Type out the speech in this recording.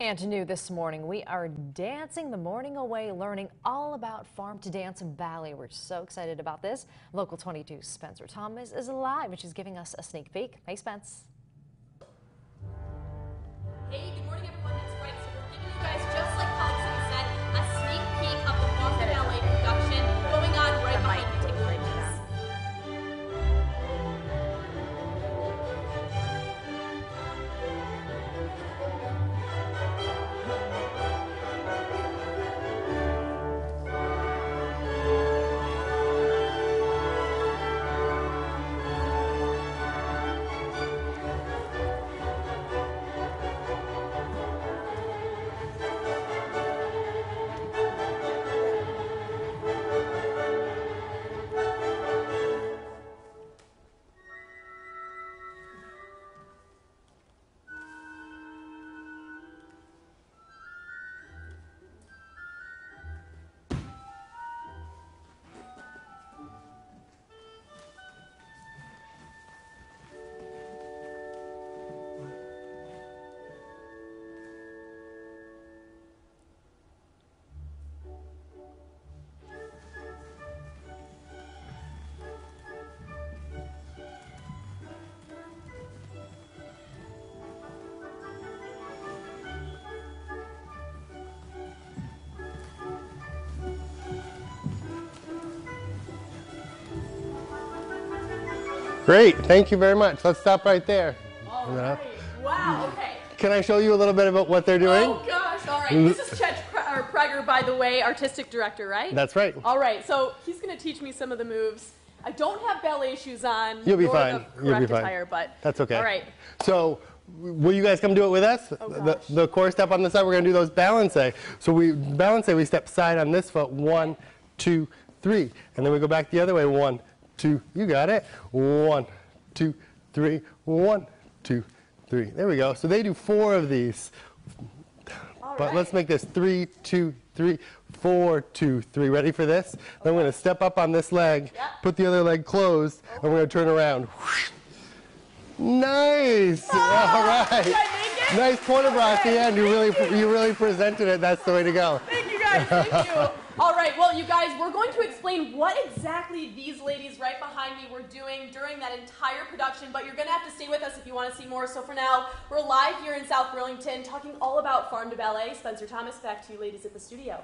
And new this morning, we are dancing the morning away, learning all about farm to dance ballet. We're so excited about this. Local 22 Spencer Thomas is live and she's giving us a sneak peek. Hey, Spence. Hey, Great, thank you very much. Let's stop right there. All right. Wow. Okay. Can I show you a little bit about what they're doing? Oh gosh. All right. This is Chatch Pregger, by the way, artistic director, right? That's right. All right. So he's going to teach me some of the moves. I don't have ballet shoes on. You'll be fine. You'll be fine. attire, but That's okay. All right. So, will you guys come do it with us? Oh, the, gosh. the core step on the side, we're going to do those balance. So we balance, a we step side on this foot. One, two, three. And then we go back the other way. One, two, you got it. One, two, three. One, two, three. There we go. So they do four of these. But right. let's make this three, two, three, four, two, three. Ready for this? Then we're going to step up on this leg, Yep. put the other leg closed, and we're going to turn around. Nice. Ah, All right. Did I make it? Nice corner bra at the end. You really, you really presented it. That's the way to go. Guys. Thank you. All right. Well, you guys, we're going to explain what exactly these ladies right behind me were doing during that entire production, but you're going to have to stay with us if you want to see more. So for now, we're live here in South Burlington talking all about Farm to Ballet. Spencer Thomas, back to you ladies at the studio.